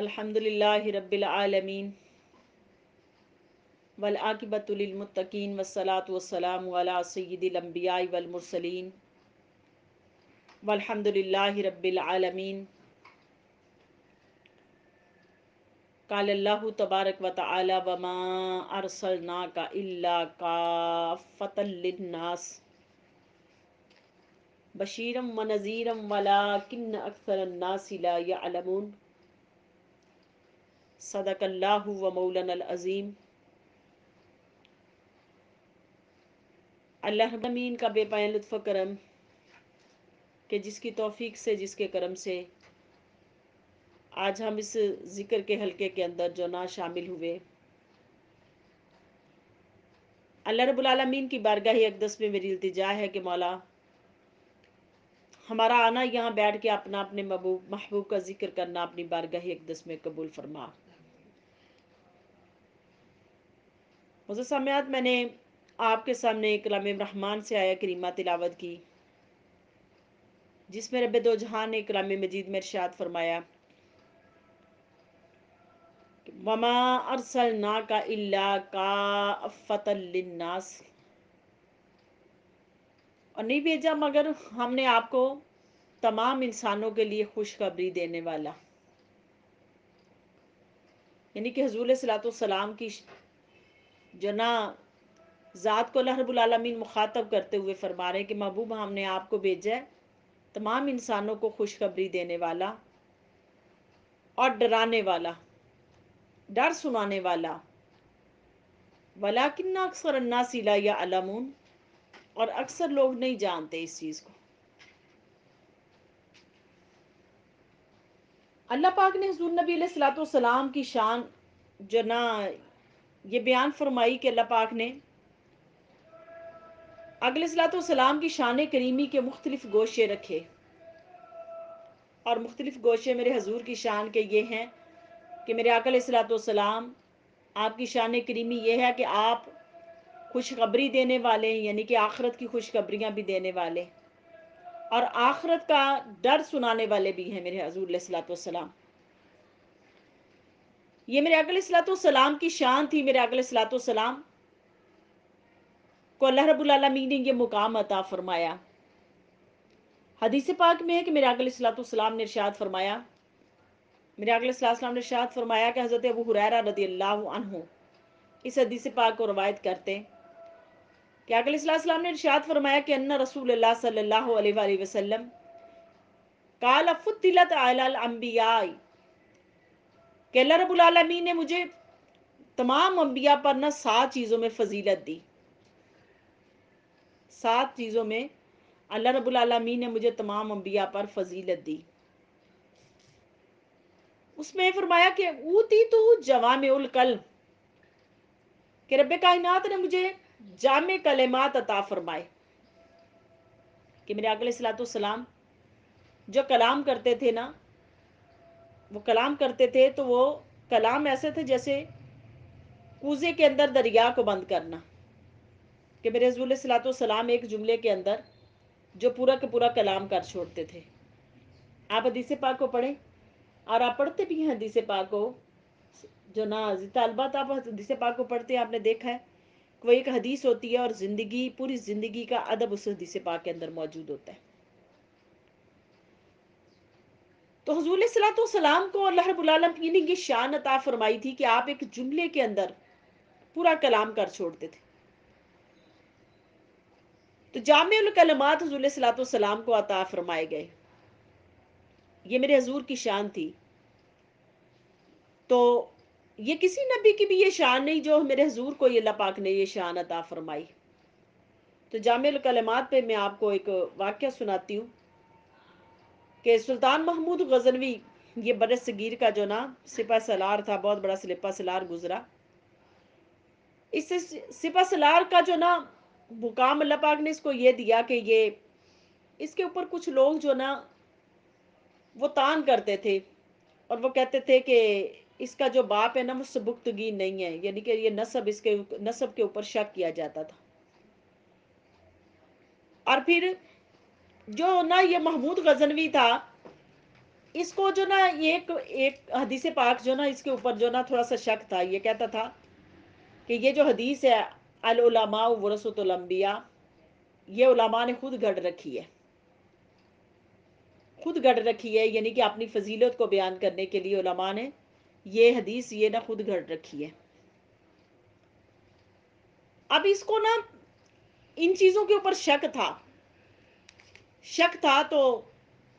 अल्हम्दुलिल्लाहि रब्बिल आलमीन। वल आकिबतुल मुत्तकीन वस्सलातु वस्सलामु अला सय्यिदिल अंबियाइ वल मुरसलीन। वल्हम्दुलिल्लाहि रब्बिल आलमीन। काल अल्लाह तबारक व तआला वमा अरसलनाका इल्ला काफ़तल लिन्नास। बशीरम व नज़ीरम वलाकिन्न अक्सरन नासि ला यअलमून सदकल्लाहु व मौलानल अज़ीम। अल्लाह रमीन का बेपाया लुत्फ़ करम, कि जिसकी तौफीक से, जिसके करम से आज हम इस ज़िक्र के हलके के अंदर जो ना शामिल हुए। अल्लाह रब्बुल आलमीन की बारगाह अकदस में मेरी इल्तिजा है कि मौला, हमारा आना यहाँ बैठ के अपना अपने महबूब महबूब का ज़िक्र करना अपनी बारगाह अकदस में कबूल फरमा। मुझे मैंने आपके सामने कलाम रहमान से आया करीमा तिलावत की, जिसमें रब दो जहान ने कलाम मजीद में इरशाद फरमाया, वमा अरसल ना का इल्ला का फतलनास और नहीं भेजा, मगर हमने आपको तमाम इंसानों के लिए खुशखबरी देने वाला। यानी कि हजूल सलाम की जो ना ज़ात को लहरबुलमीन मुखातब करते हुए फरमा रहे कि महबूब हमने आपको भेजा है, तमाम इंसानों को खुशखबरी देने वाला और डराने वाला, डर सुनाने वाला। वलाकिन्ना अक्सर अन्ना सिला या अलमून, और अक्सर लोग नहीं जानते इस चीज़ को। अल्लाह पाक ने हजूर नबी सलाम की शान जो ना ये बयान फरमाई कि अल्लाह पाक ने, अगले सलाम की शान करीमी के मुख्तलिफ़ गोशे रखे। और मुख्तलिफ़ गोशे मेरे हजूर की शान के ये हैं कि मेरे अकल सलाम, आपकी शान करीमी ये है कि आप खुशखबरी देने वाले, यानी कि आखरत की खुशखबरियाँ भी देने वाले। और आखरत का डर सुनाने वाले भी हैं मेरे हजूर सलाम। ये मेरे सलाम की शान थी, मेरे सलाम। को अल्लाह रबुल्लमी ने ये मुकाम अता फरमाया। हदीस पाक में है कि मेरे अकल ने इरशाद फरमाया। मेरे अगले सलाम ने इरशाद फरमाया कि हज़रत अबू हुरैरा रदी अल्लाह इस हदीस पाक को रवायत करते। कि अगले सलाम ने इरशाद फरमाया कि अन्ना रसूल सल्लल्लाहु अलैहि वसल्लम काल फुद्दिलत अलल अंबियाई। कि अल्लाह रब्बुल आलमीन ने मुझे तमाम अंबिया पर ना सात चीज़ों में फजीलत दी। सात चीज़ों में अल्लाह रब्बुल आलमीन ने मुझे तमाम अंबिया पर फजीलत दी। उसमें फरमाया कि ऊती तो जवाम उल कल कि रब कायनात ने मुझे जाम कलेमात अता फरमाए, कि मेरे अगले सलाम जो कलाम करते थे ना वो कलाम करते थे तो वो कलाम ऐसे थे जैसे कूजे के अंदर दरिया को बंद करना। कि मेरे हजूल सलाम एक जुमले के अंदर जो पूरा का पूरा कलाम कर छोड़ते थे। आप हदीस पाक को पढ़ें, और आप पढ़ते भी हैं हदीस पाक को। जो ना तलबात आप हदीस पाक को पढ़ते हैं, आपने देखा है वो एक हदीस होती है, और ज़िंदगी, पूरी ज़िंदगी का अदब उस हदीस पाक के अंदर मौजूद होता है। तो हजूल सलाम को अल्लाह रबालमीन ये शान अता फरमाई थी कि आप एक जुमले के अंदर पूरा कलाम कर छोड़ते थे। तो जाम कलमात हजूल सलाम को अता फरमाए गए। ये मेरे हजूर की शान थी। तो ये किसी नबी की भी ये शान नहीं जो मेरे हजूर को ये पाक ने ये शान अता फरमाई। तो जाम कलमात पे मैं आपको एक वाक्य सुनाती हूँ। कि सुल्तान महमूद गजनवी, ये बर सगीर का जो ना सिपा सलार था, बहुत बड़ा सिपा सलार गुजरा। इस सिपा सलार का जो ना मुकाम अल्लाह पाक ने इसको ये दिया कि ये, इसके ऊपर कुछ लोग जो ना, वो तान करते थे और वो कहते थे कि इसका जो बाप है ना, वो सबुक्तगी नहीं है, यानी कि ये नसब इसके, नसब के ऊपर शक किया जाता था। और फिर जो ना ये महमूद गजनवी था, इसको जो ना एक एक हदीस पाक जो ना इसके ऊपर जो ना थोड़ा सा शक था, ये कहता था कि ये जो हदीस है अलमा वरसतुलम्बिया ये उलमा ने खुद गढ़ रखी है। खुद गढ़ रखी है, यानी कि अपनी फजीलत को बयान करने के लिए उलमा ने ये हदीस, ये ना खुद गढ़ रखी है। अब इसको ना इन चीज़ों के ऊपर शक था। शक था तो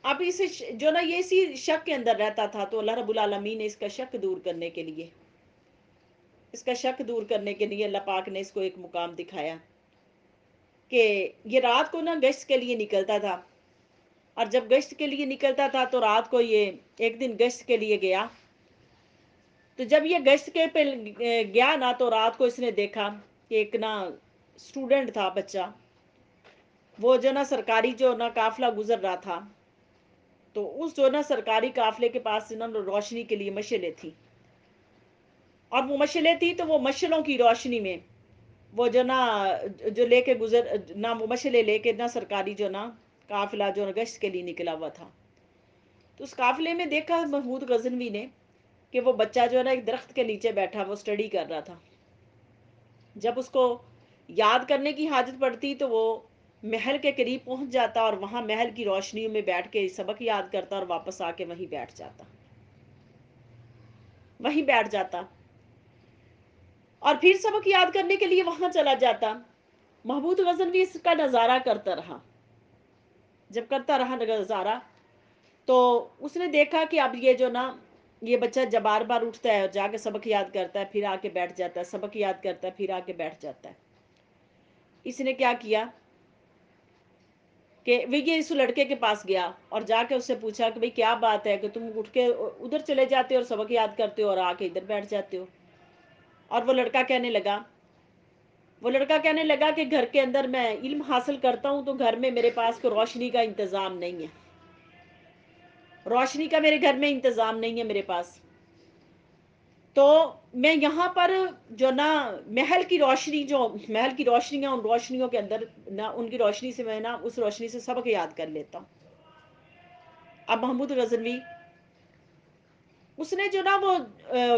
अब इसे जो ना ये इसी शक के अंदर रहता था तो अल्लाह रब्बुल आलमीन ने इसका शक दूर करने के लिए, इसका शक दूर करने के लिए अल्लाह पाक ने इसको एक मुकाम दिखाया कि ये रात को ना गश्त के लिए निकलता था। और जब गश्त के लिए निकलता था तो रात को ये एक दिन गश्त के लिए गया। तो जब ये गश्त के पे गया ना तो रात को इसने देखा कि एक ना स्टूडेंट था बच्चा वो जो ना सरकारी जो ना काफिला गुजर रहा था तो उस जो ना सरकारी काफिले के पास ना रोशनी के लिए मशलें थी। और वो मशलें थी तो वो मशलों की रोशनी में वो जो ना, जो लेके गुजर, ना वो मशले लेके ना सरकारी जो ना काफिला जो ना गश्त के लिए निकला हुआ था। तो उस काफिले में देखा महमूद गजनवी ने कि वो बच्चा जो है ना एक दरख्त के नीचे बैठा, वो स्टडी कर रहा था। जब उसको याद करने की हाजत पड़ती तो वो महल के करीब पहुँच जाता और वहाँ महल की रोशनी में बैठ के सबक याद करता और वापस आके वहीं बैठ जाता। वहीं बैठ जाता। और फिर सबक याद करने के लिए वहाँ चला जाता। महबूद वज़न भी इसका नज़ारा करता रहा। जब करता रहा नज़ारा तो उसने देखा कि अब ये जो ना, ये बच्चा जब बार बार उठता है और जाके सबक याद करता है, फिर आके बैठ जाता है, सबक याद करता है, फिर आके बैठ जाता है। इसने क्या किया? कि वे ये इस लड़के के पास गया और जाके उससे पूछा कि भाई क्या बात है कि तुम उठ के उधर चले जाते हो और सबक याद करते हो और आके इधर बैठ जाते हो। और वो लड़का कहने लगा, वो लड़का कहने लगा कि घर के अंदर मैं इल्म हासिल करता हूँ तो घर में मेरे पास कोई रोशनी का इंतज़ाम नहीं है। रोशनी का मेरे घर में इंतज़ाम नहीं है मेरे पास। तो मैं यहाँ पर जो ना महल की रोशनी, जो महल की रोशनियाँ उन रोशनियों के अंदर ना, उनकी रोशनी से मैं ना, उस रोशनी से सबक याद कर लेता हूँ। अब महमूद गजनवी उसने जो ना वो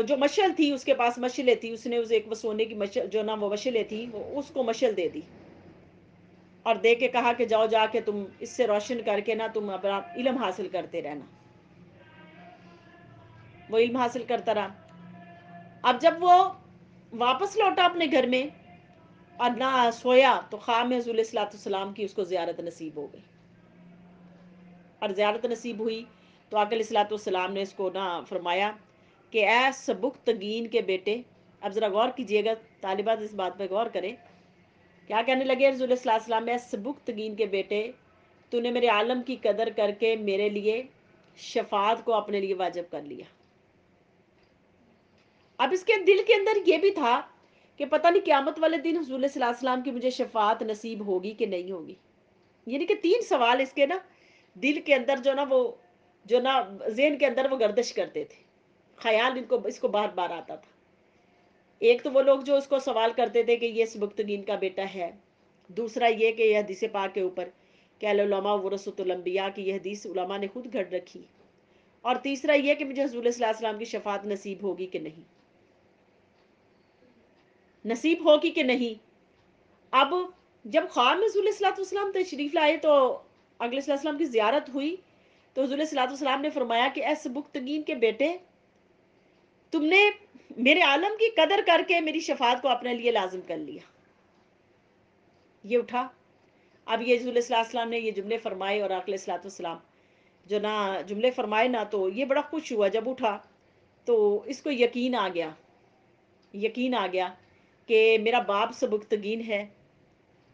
जो मशल थी, उसके पास मशलें थी, उसने उस एक वो सोने की मशल, जो ना वो मशलें थी, वो उसको मशल दे दी। और दे के कहा कि जाओ जाके तुम इससे रोशन करके ना तुम अपना इलम हासिल करते रहना। वो इल्म हासिल करता रहा। अब जब वो वापस लौटा अपने घर में, और ना सोया तो खाम सलाम की, उसको ज़्यारत नसीब हो गई। और ज़्यारत नसीब हुई तो आकल सलाम ने इसको ना फरमाया कि ए सबुक तगीन के बेटे, अब ज़रा गौर कीजिएगा, तालिबात इस बात पर गौर करें। क्या कहने लगे रजूलसलाम ए सबुक तगीन के बेटे, तूने मेरे आलम की कदर करके मेरे लिए शफात को अपने लिए वाजब कर लिया। अब इसके दिल के अंदर ये भी था कि पता नहीं क्यामत वाले दिन हजूल की मुझे शफात नसीब होगी कि नहीं होगी। यानी कि तीन सवाल इसके ना दिल के अंदर जो ना वो, जो ना जेन के अंदर वो गर्दिश करते थे। ख्याल इनको, इसको बार बार आता था। एक तो वो लोग जो उसको सवाल करते थे कि ये सबुक्तगीन का बेटा है। दूसरा ये कि यह हदीस पा के ऊपर कैलमा वरसतुलम्बिया की यह हदीस उलमा ने खुद घट रखी और तीसरा यह कि मुझे हजूल की शफात नसीब होगी कि नहीं। नसीब होगी कि नहीं? अब जब ख्वाब में हजूल तशरीफ़ लाए तो अगले सलाम की जियारत हुई तो हजूल सलाम ने फरमाया कि ऐस बुख्तगीन के बेटे, तुमने मेरे आलम की कदर करके मेरी शफात को अपने लिए लाजम कर लिया। ये उठा। अब ये हजूल ने ये जुमले फरमाए और अकल सलाम, जो ना जुमले फरमाए ना तो ये बड़ा खुश हुआ। जब उठा तो इसको यकीन आ गया, यकीन आ गया कि मेरा बाप सबुक्तगीन है।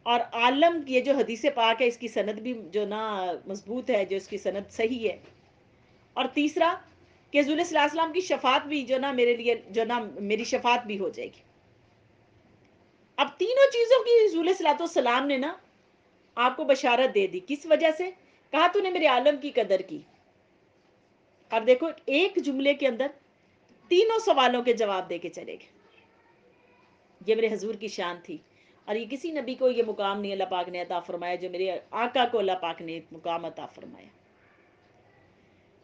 और आलम ये जो हदीस पाक है, इसकी सनद भी जो ना मज़बूत है, जो इसकी सनद सही है। और तीसरा कि हजूल की शफात भी जो ना मेरे लिए, जो ना मेरी शफात भी हो जाएगी। अब तीनों चीज़ों की सलाम ने ना आपको बशारत दे दी। किस वजह से? कहा तूने मेरे आलम की कदर की। और देखो, एक जुमले के अंदर तीनों सवालों के जवाब दे के चले गए ये मेरे हजूर की शान थी। और ये किसी नबी को ये मुकाम नहीं, अल्लाह पाक ने अता फरमाया, जो मेरे आका को अल्लाह पाक ने मुकाम अता फरमाया।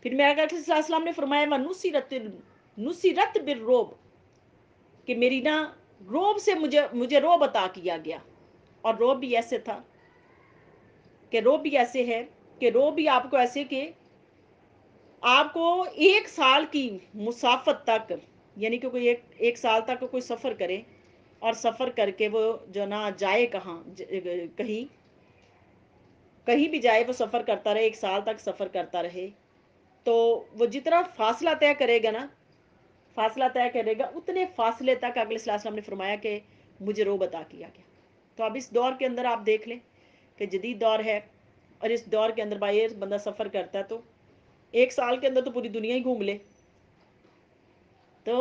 फिर मेरा सलाम ने फरमाया नुसीरत नुसीरत बिर रोब, कि मेरी ना रोब से मुझे मुझे रोब अता किया गया। और रोब भी ऐसे था कि रोब भी ऐसे है कि रोब भी आपको ऐसे कि आपको एक साल की मुसाफत तक, यानी कि कोई एक एक साल तक कोई सफ़र करे और सफ़र करके वो जो ना जाए कहाँ कहीं कहीं भी जाए वो सफ़र करता रहे, एक साल तक सफ़र करता रहे तो वो जितना फासला तय करेगा ना, फासला तय करेगा, उतने फासले तक अगले सलाम ने फरमाया कि मुझे रो बता किया गया। तो अब इस दौर के अंदर आप देख लें कि जदीद दौर है और इस दौर के अंदर भाई बंदा सफ़र करता है तो एक साल के अंदर तो पूरी दुनिया ही घूम ले। तो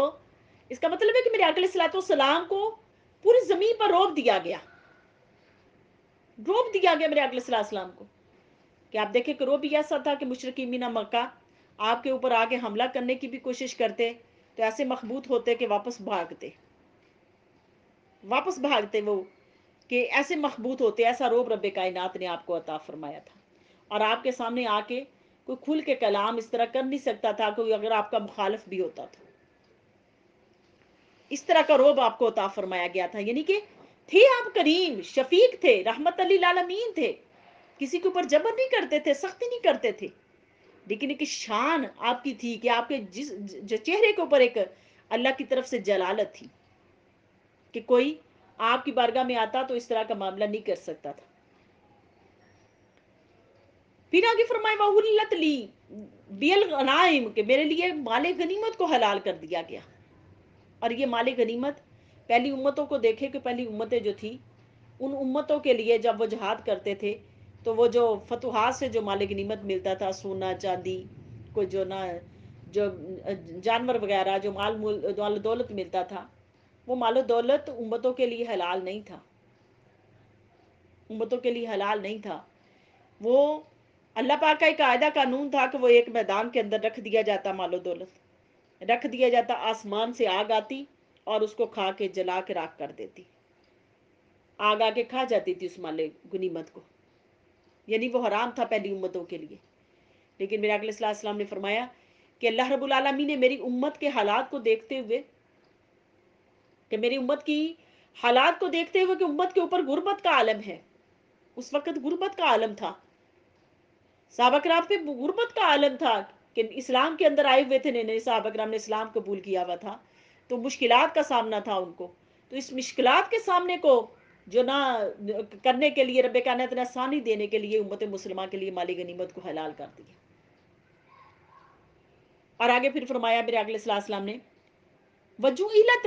इसका मतलब है कि मेरे अगले सलाम को पूरी ज़मीन पर रोक दिया गया। रोक दिया गया मेरे अगले सलाम को। कि आप देखें कि भी ऐसा था कि मुशरकी मीना मक्का, आपके ऊपर आके हमला करने की भी कोशिश करते तो ऐसे मखबूत होते कि वापस भागते। वापस भागते वो, कि ऐसे मखबूत होते, ऐसा रोब रब कायनात ने आपको अता फरमाया था। और आपके सामने आके कोई खुल के कलाम इस तरह कर नहीं सकता था, कोई अगर आपका मुखालफ भी होता था। इस तरह का रोब आपको अता फरमाया गया था। यानी कि थे आप करीम, शफीक थे, रहमत आलमीन थे। किसी के ऊपर जबर नहीं करते थे, सख्ती नहीं करते थे। लेकिन एक शान आपकी थी कि आपके जिस चेहरे के ऊपर एक अल्लाह की तरफ़ से जलालत थी कि कोई आपकी बारगाह में आता तो इस तरह का मामला नहीं कर सकता था। फिर आगे फरमाए वाहुल्लत ली बियल गनाइम, के मेरे लिए माले गनीमत को हलाल कर दिया गया। और ये माले गनीमत, पहली उम्मतों को देखे कि पहली उम्मतें जो थी, उन उम्मतों के लिए जब वो जहाद करते थे तो वो जो फतुहात से जो मालिक नीमत मिलता था, सोना, चांदी, कोई जो ना, जो, जानवर वगैरह, जो माल माल दौलत मिलता था, वो मालो दौलत उम्मतों के लिए हलाल नहीं था। उम्मतों के लिए हलाल नहीं था। वो अल्लाह पाक का एक कायदा कानून था कि वो एक मैदान के अंदर रख दिया जाता मालो दौलत। रख दिया जाता, आसमान से आग आती और उसको खा के जला के राख कर देती। आग आके खा जाती थी उस माले गुनीमत को। यानी वो हराम था पहली उम्मतों के लिए। लेकिन मेरा अगले ने फरमाया कि अल्लाह रब्बुल आलमी ने मेरी उम्मत के हालात को देखते हुए, कि मेरी उम्मत की हालात को देखते हुए कि उम्मत के ऊपर गुर्बत का आलम है। उस वक्त गुर्बत का आलम था। साहबकराम पे गुर्बत का आलम था कि इस्लाम के अंदर आए हुए थे नए साहबकराम ने इस्लाम कबूल किया हुआ था तो मुश्किल का सामना था उनको। तो इस मुश्किल के सामने को जो ना, करने के लिए रब कायनात ने आसानी देने के लिए उम्मत मुसलमान के लिए माली गनीमत को हलाल कर दिया और आगे फिर फरमाया, मेरे अगले सलाम ने वज़ू इलत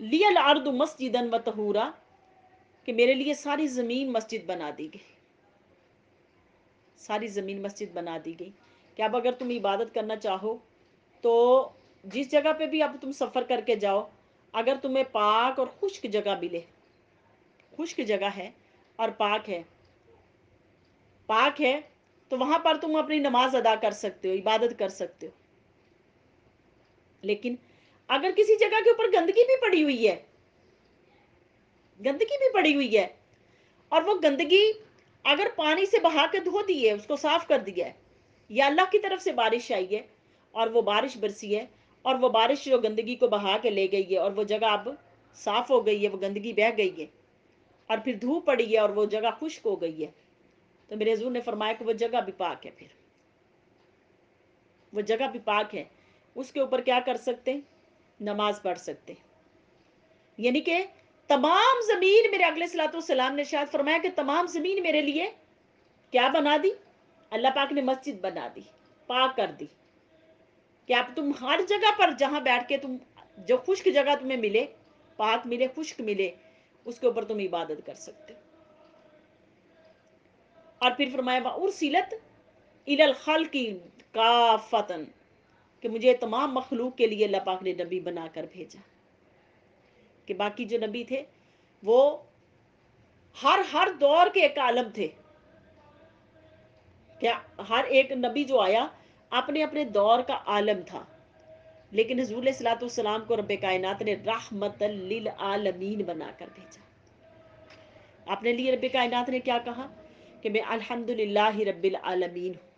लियल अर्द मस्जिदन व तहूरा कि मेरे लिए सारी ज़मीन मस्जिद बना दी गई। सारी ज़मीन मस्जिद बना दी गई। कि अब अगर तुम इबादत करना चाहो तो जिस जगह पे भी अब तुम सफ़र करके जाओ, अगर तुम्हें पाक और खुश्क जगह मिले, खुश्क जगह है और पाक है पाक है तो वहाँ पर तुम अपनी नमाज़ अदा कर सकते हो, इबादत कर सकते हो। लेकिन अगर किसी जगह के ऊपर गंदगी भी पड़ी हुई है, गंदगी भी पड़ी हुई है, और वो गंदगी अगर पानी से बहा के धो दी है, उसको साफ़ कर दिया है या अल्लाह की तरफ़ से बारिश आई है और वो बारिश बरसी है और वो बारिश जो गंदगी को बहा के ले गई है और वो जगह अब साफ़ हो गई है, वो गंदगी बह गई है और फिर धूप पड़ी है और वो जगह खुश्क हो गई है। तो मेरे हजूर ने फरमाया कि वो जगह भी पाक है फिर। वो जगह भी पाक है। उसके ऊपर क्या कर सकते नमाज़ पढ़ सकते यानी कि तमाम ज़मीन मेरे अगले सलाम ने शायद फरमाया कि तमाम ज़मीन मेरे लिए क्या बना दी? अल्लाह पाक ने मस्जिद बना दी, पाक कर दी। कि अब तुम हर जगह पर जहाँ बैठ के तुम, जो खुश्क जगह तुम्हें मिले, पाक मिले, खुश्क मिले, उसके ऊपर तुम इबादत कर सकते और फिर फरमाया उर्सिलत इलल खल की काफतन कि मुझे तमाम मखलूक के लिए अल्लाह पाक ने नबी बनाकर भेजा। कि बाकी जो नबी थे, वो हर हर दौर के एक आलम थे। क्या हर एक नबी जो आया, अपने अपने दौर का आलम था। लेकिन हजूल सलाम को रब कायनात ने रहमत आलमीन बनाकर भेजा। अपने लिए रब कायनात ने क्या कहा? कि मैं अल्हम्दुलिल्लाह रब्बिल आलमीन हूँ।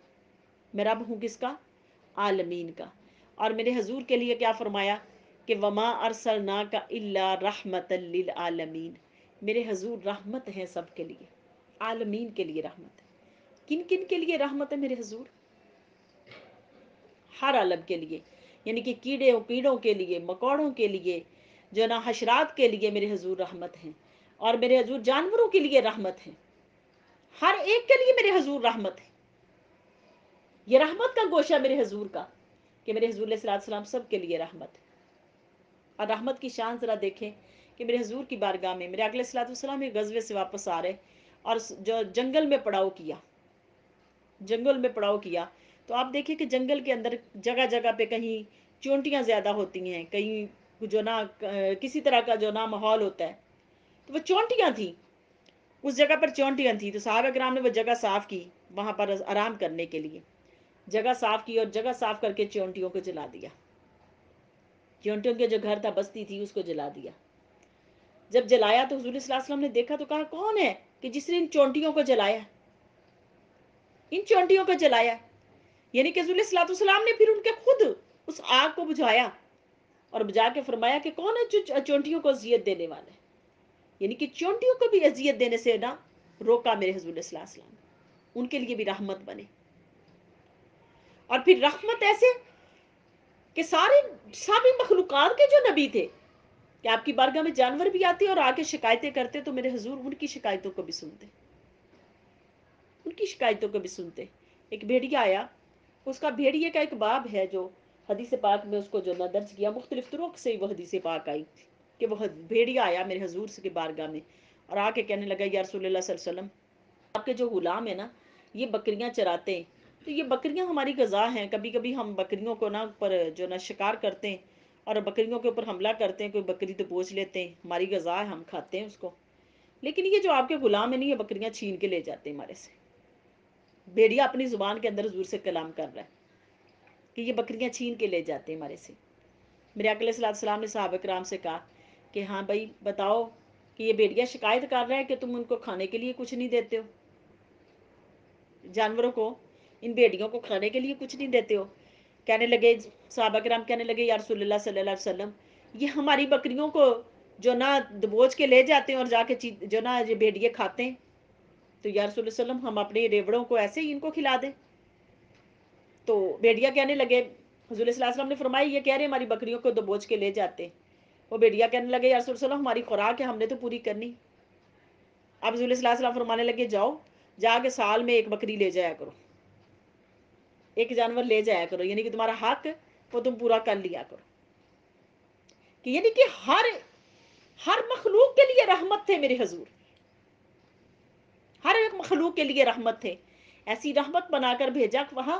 मैं रब हूँ किसका? आलमीन का। और मेरे हजूर के लिए क्या फरमाया? कि वमा अरसलना का इल्ला रहमत आलमीन। मेरे हजूर रहमत हैं सब के लिए। आलमीन के लिए रहमत है। किन किन के लिए रहमत है मेरे हजूर? हर आलम के लिए, यानी कि कीड़े कीड़ों के लिए, मकौड़ों के लिए, जो ना हशरात के लिए मेरे हजूर रहमत हैं, और मेरे हजूर जानवरों के लिए रहमत है। हर एक के लिए मेरे हजूर रहमत है। ये रहमत का गोशा मेरे हजूर का, कि मेरे हजूर सलाम सब के लिए रहमत है। और रहमत की शान ज़रा देखें कि मेरे हजूर की बारगाह में, मेरे अगले सलाम एक गजबे से वापस आ रहे और जो जंगल में पड़ाव किया। जंगल में पड़ाव किया तो आप देखिए कि जंगल के अंदर जगह जगह पे कहीं चोंटियाँ ज़्यादा होती हैं, कहीं जो ना किसी तरह का जो ना माहौल होता है तो वो चोंटियाँ थी। उस जगह पर चौंटियाँ थी तो साहब कराम ने वो जगह साफ़ की वहाँ पर आराम करने के लिए। जगह साफ़ की और जगह साफ़ करके चौंटियों को जला दिया। चौंटियों के जो घर था, बस्ती थी, उसको जला दिया। जब जलाया तो हजूर ने देखा तो कहा, कौन है कि जिसने इन चौंटियों को जलाया? इन चौंटियों को जलाया। यानी कि हजूर ने फिर उनके खुद उस आग को बुझाया और बुझा के फरमाया कि कौन है जो चौंटियों को अजियत देने वाला यानी कि चोंटियों को भी अजियत देने से ना रोका मेरे हजूर उनके लिए भी रहमत बने। और फिर रहमत ऐसे कि सारे सभी मखलूकत के जो नबी थे, कि आपकी बारगाह में जानवर भी आते और आके शिकायतें करते तो मेरे हजूर उनकी शिकायतों को भी सुनते उनकी शिकायतों को भी सुनते। एक भेड़िया आया। उसका भेड़िए का एक बाब है जो हदीस पाक में उसको जो ना दर्ज किया, मुख्तलिफ़ तुरुक से वो हदीस पाक आई कि वह भेड़िया आया मेरे हजूर से के बारगाह में और आके कहने लगा यार वसल्लम, आपके जो गुलाम है ना, ये बकरियाँ चराते हैं। तो ये बकरियाँ हमारी गज़ा हैं। कभी कभी हम बकरियों को ना पर जो ना शिकार करते हैं और बकरियों के ऊपर हमला करते हैं, कोई बकरी तो पोच लेते हैं। हमारी गज़ा है, हम खाते हैं उसको। लेकिन ये जो आपके गुलाम है नहीं ये बकरियाँ छीन के ले जाते हैं हमारे से। भेड़िया अपनी ज़ुबान के अंदर हजूर से कलाम कर रहा है कि ये बकरियाँ छीन के ले जाते हैं हमारे से। मेरे अकल सलाम ने साहब कराम से कहा कि हाँ भाई, बताओ कि ये भेड़िया शिकायत कर रहा है कि तुम उनको खाने के लिए कुछ नहीं देते हो? जानवरों को, इन भेड़ियों को खाने के लिए कुछ नहीं देते हो? कहने लगे, साहबा कराम कहने लगे यार सल्लल्लाहु अलैहि वसल्लम, ये हमारी बकरियों को जो ना दबोच के ले जाते हैं और जाके जो ना ये भेड़िए खाते हैं? तो यार हम अपने रेवड़ों को ऐसे ही इनको खिला दें। तो भेड़िया कहने लगे हजूल ने फरमाया, ये कह रहे हमारी बकरियों को दबोच के ले जाते वो बेटिया कहने लगे, यार हमारी खुराक है, हमने तो पूरी करनी। अब जुलम फरमाने लगे, जाओ, जाके साल में एक बकरी ले जाया करो। एक जानवर ले जाया करो, यानी कि तुम्हारा हक, वो तुम पूरा कर लिया करो। कि यानी कि हर हर मखलूक के लिए रहमत थे मेरे हजूर। हर एक मखलूक के लिए रहमत थे। ऐसी रहमत बनाकर भेजा वहाँ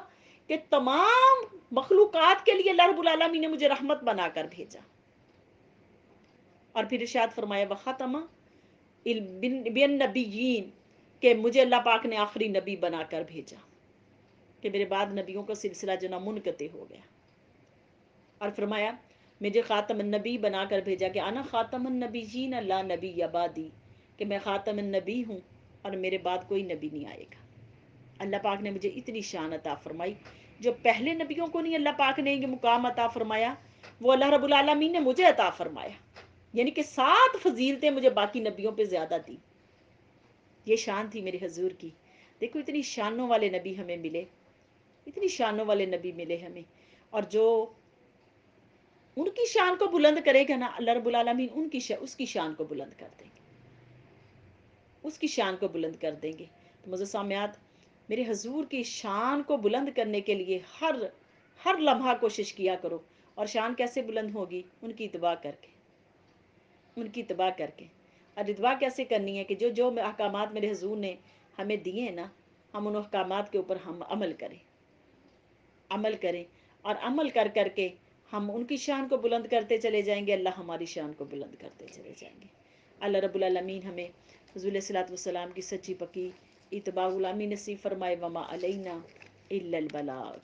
कि तमाम मखलूकत के लिए लरबुल ने मुझे रहमत बनाकर भेजा। और फिर इर्शाद फरमाया वख़ातमा बिन के मुझे अल्लाह पाक ने आखिरी नबी बनाकर भेजा कि मेरे बाद नबियों का सिलसिला जो ना मुनकते हो गया। और फरमाया, मुझे ख़ातम नबी बनाकर भेजा कि आना ख़ातम नबी जीन अल्लाह नबी अबादी कि मैं ख़ातम नबी हूँ। और मेरे बाद कोई नबी नहीं आएगा। अल्लाह पाक ने मुझे इतनी शान अता फरमाई जो पहले नबियों को नहीं अल्लाह पाक ने ये मुकाम अता फरमाया वो अल्लाह रब्बुल आलमीन ने मुझे अता फरमाया। यानी कि सात फजीलतें मुझे बाकी नबियों पे ज़्यादा दी ये शान थी मेरे हजूर की। देखो इतनी शानों वाले नबी हमें मिले इतनी शानों वाले नबी मिले हमें। और जो उनकी शान को बुलंद करेगा ना अल्लाह रब्बुल आलमीन उनकी शा, उसकी शान को बुलंद कर देंगे। उसकी शान को बुलंद कर देंगे। तो मुझे सामयात मेरे हजूर की शान को बुलंद करने के लिए हर हर लम्हा कोशिश किया करो और शान कैसे बुलंद होगी, उनकी इतबा करके, उनकी तबाह करके। और इतबा कैसे करनी है कि जो जो अहकाम मेरे हजूर ने हमें दिए हैं ना, हम उन अहकाम के ऊपर हम अमल करें अमल करें और अमल कर करके हम उनकी शान को बुलंद करते चले जाएँगे, अल्लाह हमारी शान को बुलंद करते चले जाएँगे। अल्लाह रबालमीन हमें हजूल सलाम की सच्ची पकी इतबा गुलामी नसीब फरमाए वमा अलैना इल्लल बलाग।